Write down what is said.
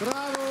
Bravo!